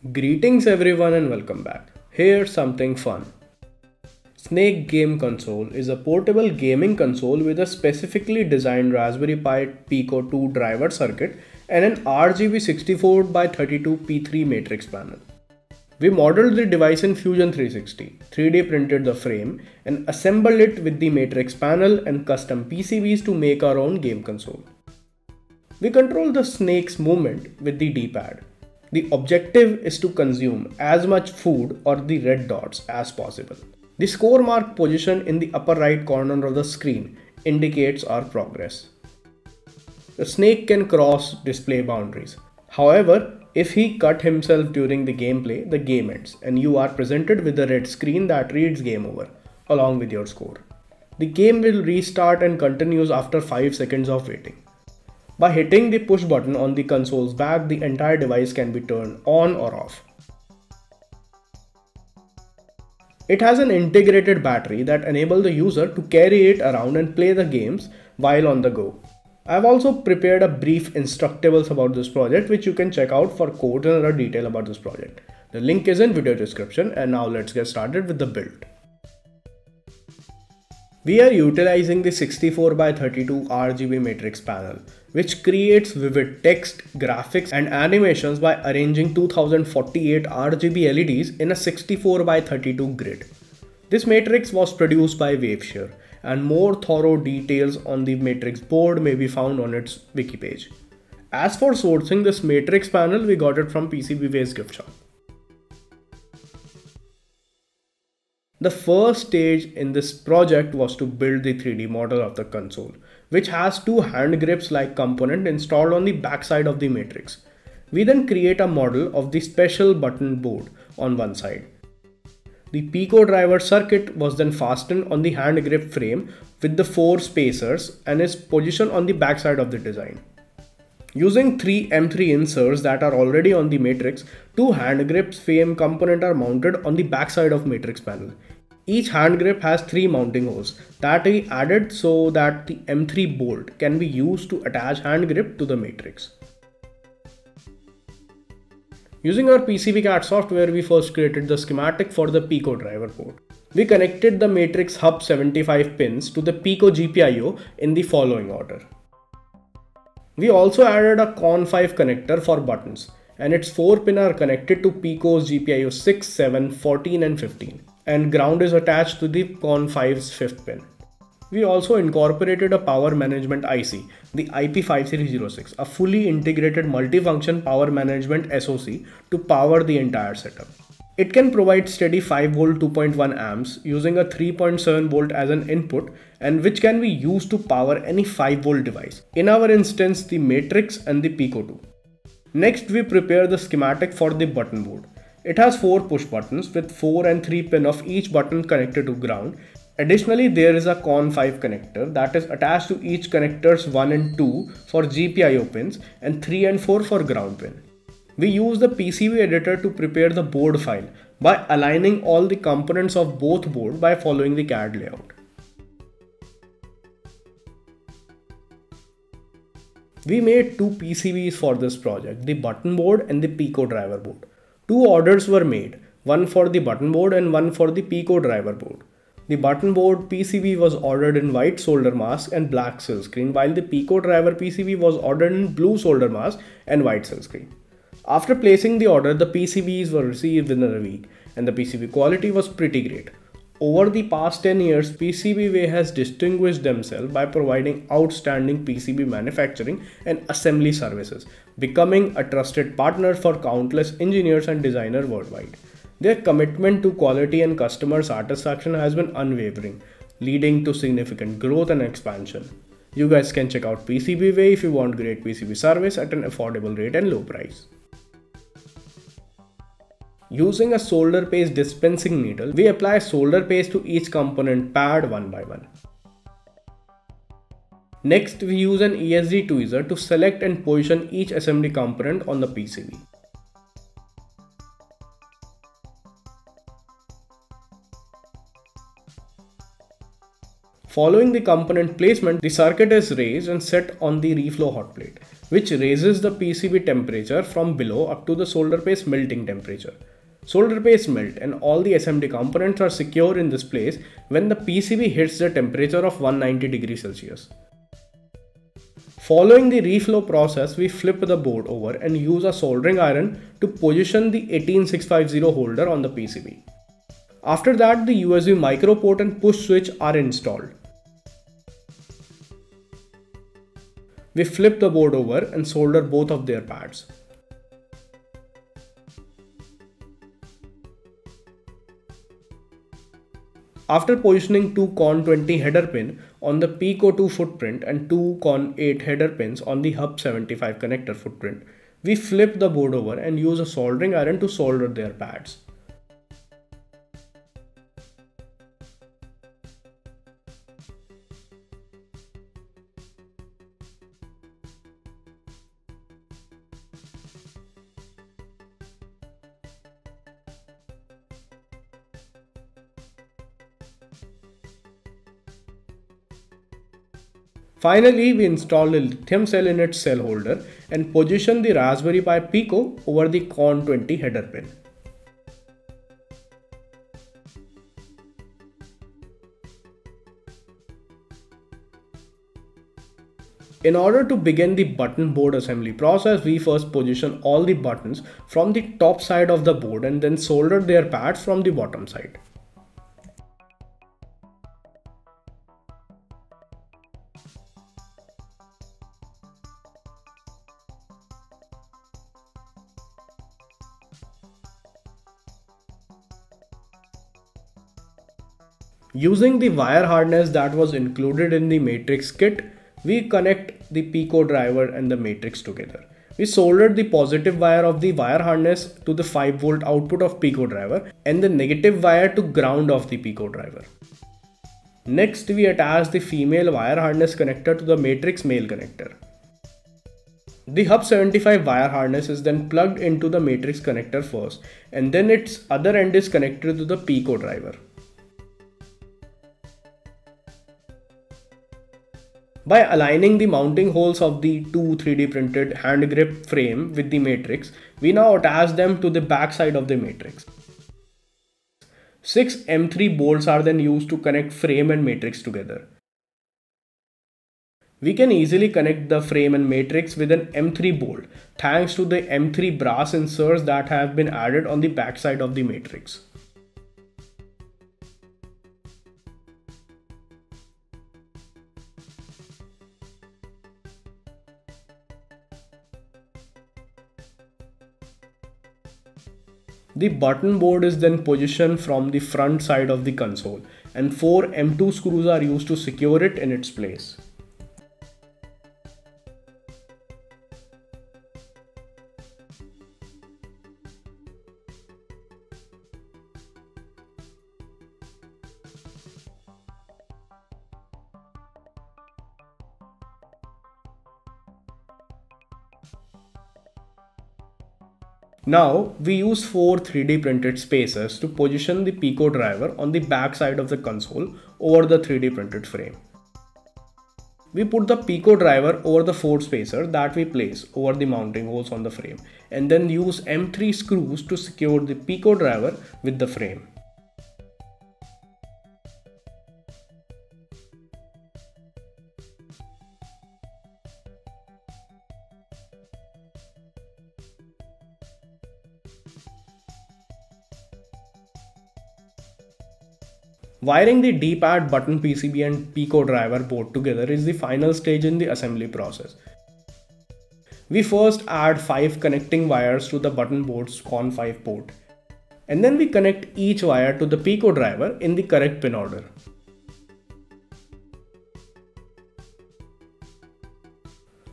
Greetings everyone and welcome back. Here's something fun. Snake Game Console is a portable gaming console with a specifically designed Raspberry Pi Pico 2 driver circuit and an RGB 64 by 32 P3 matrix panel. We modeled the device in Fusion 360, 3D printed the frame, and assembled it with the matrix panel and custom PCBs to make our own game console. We control the snake's movement with the D-pad. The objective is to consume as much food or the red dots as possible. The score mark position in the upper right corner of the screen indicates our progress. The snake can cross display boundaries. However, if he cut himself during the gameplay, the game ends and you are presented with a red screen that reads game over along with your score. The game will restart and continues after 5 seconds of waiting. By hitting the push button on the console's back, the entire device can be turned on or off. It has an integrated battery that enables the user to carry it around and play the games while on the go. I've also prepared a brief instructables about this project which you can check out for code and other detail about this project. The link is in video description and now let's get started with the build. We are utilizing the 64 by 32 RGB matrix panel, which creates vivid text, graphics and animations by arranging 2048 RGB LEDs in a 64 by 32 grid. This matrix was produced by Waveshare and more thorough details on the matrix board may be found on its wiki page. As for sourcing this matrix panel, we got it from PCBWay's gift shop. The first stage in this project was to build the 3D model of the console, which has two hand grips like component installed on the backside of the matrix. We then create a model of the special button board on one side. The Pico driver circuit was then fastened on the hand grip frame with the four spacers and is positioned on the backside of the design. Using three M3 inserts that are already on the matrix, two hand grips frame component are mounted on the backside of matrix panel. Each hand grip has three mounting holes that we added so that the M3 bolt can be used to attach hand grip to the matrix. Using our PCBCAD software, we first created the schematic for the Pico driver board. We connected the matrix hub 75 pins to the Pico GPIO in the following order. We also added a CON5 connector for buttons and its 4 pin are connected to Pico's GPIO 6, 7, 14 and 15 and ground is attached to the CON5's 5th pin. We also incorporated a power management IC, the IP5306, a fully integrated multifunction power management SoC to power the entire setup. It can provide steady 5 volt 2.1 amps using a 3.7 volt as an input and which can be used to power any 5 volt device. In our instance, the Matrix and the Pico 2. Next, we prepare the schematic for the button board. It has 4 push buttons with 4 and 3 pin of each button connected to ground. Additionally, there is a CON5 connector that is attached to each connectors 1 and 2 for GPIO pins and 3 and 4 for ground pin. We use the PCB editor to prepare the board file by aligning all the components of both board by following the CAD layout. We made two PCBs for this project, the button board and the Pico driver board. Two orders were made, one for the button board and one for the Pico driver board. The button board PCB was ordered in white solder mask and black silkscreen while the Pico driver PCB was ordered in blue solder mask and white silkscreen. After placing the order, the PCBs were received within a week and the PCB quality was pretty great. Over the past 10 years, PCBWay has distinguished themselves by providing outstanding PCB manufacturing and assembly services, becoming a trusted partner for countless engineers and designers worldwide. Their commitment to quality and customer satisfaction has been unwavering, leading to significant growth and expansion. You guys can check out PCBWay if you want great PCB service at an affordable rate and low price. Using a solder paste dispensing needle, we apply solder paste to each component pad one by one. Next, we use an ESD tweezer to select and position each assembly component on the PCB. Following the component placement, the circuit is raised and set on the reflow hot plate. which raises the PCB temperature from below up to the solder paste melting temperature. Solder paste melt and all the SMD components are secure in this place when the PCB hits the temperature of 190 degrees Celsius. Following the reflow process, we flip the board over and use a soldering iron to position the 18650 holder on the PCB. After that, the USB micro port and push switch are installed. We flip the board over and solder both of their pads. After positioning two CON 20 header pin on the Pico 2 footprint and two CON 8 header pins on the Hub 75 connector footprint, we flip the board over and use a soldering iron to solder their pads. Finally, we install a lithium cell in its cell holder and position the Raspberry Pi Pico over the CON 20 header pin. In order to begin the button board assembly process, we first position all the buttons from the top side of the board and then solder their pads from the bottom side. Using the wire harness that was included in the matrix kit, we connect the Pico driver and the matrix together. We soldered the positive wire of the wire harness to the 5 volt output of Pico driver and the negative wire to ground of the Pico driver. Next, we attach the female wire harness connector to the matrix male connector. The Hub 75 wire harness is then plugged into the matrix connector first and then its other end is connected to the Pico driver. By aligning the mounting holes of the two 3D printed hand grip frame with the matrix, we now attach them to the back side of the matrix. Six M3 bolts are then used to connect frame and matrix together. We can easily connect the frame and matrix with an M3 bolt thanks to the M3 brass inserts that have been added on the back side of the matrix. The button board is then positioned from the front side of the console and four M2 screws are used to secure it in its place. Now we use four 3D printed spacers to position the Pico driver on the back side of the console over the 3D printed frame. We put the Pico driver over the four spacer that we place over the mounting holes on the frame and then use M3 screws to secure the Pico driver with the frame. Wiring the D-pad button PCB and Pico driver board together is the final stage in the assembly process. We first add 5 connecting wires to the button board's CON5 port. And then we connect each wire to the Pico driver in the correct pin order.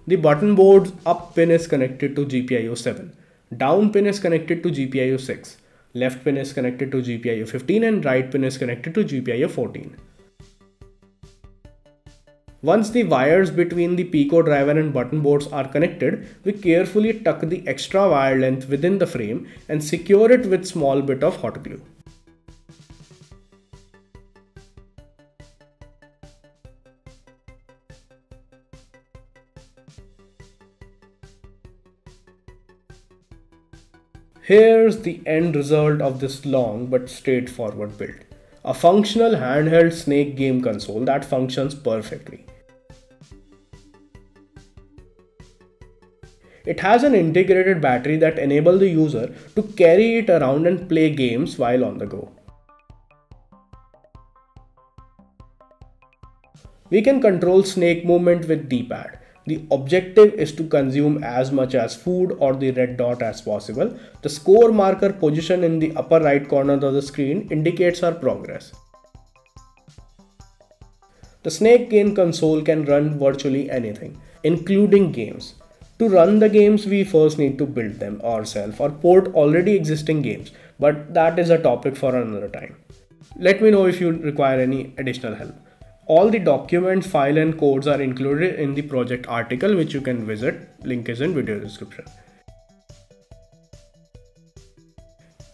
The button board's up pin is connected to GPIO 7. Down pin is connected to GPIO 6 left pin is connected to GPIO 15 and right pin is connected to GPIO 14. Once the wires between the Pico driver and button boards are connected, we carefully tuck the extra wire length within the frame and secure it with small bit of hot glue. Here's the end result of this long but straightforward build. A functional handheld Snake game console that functions perfectly. It has an integrated battery that enable the user to carry it around and play games while on the go. We can control snake movement with D-pad. The objective is to consume as much as food or the red dot as possible. The score marker position in the upper right corner of the screen indicates our progress. The Snake Game console can run virtually anything, including games. To run the games, we first need to build them ourselves or port already existing games, but that is a topic for another time. Let me know if you require any additional help. All the documents, file and codes are included in the project article which you can visit. Link is in video description.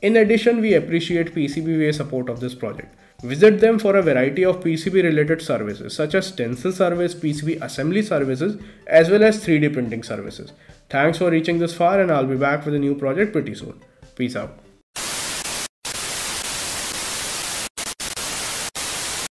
In addition, we appreciate PCBWay support of this project. Visit them for a variety of PCB related services such as stencil service, PCB assembly services, as well as 3D printing services. Thanks for reaching this far and I'll be back with a new project pretty soon. Peace out.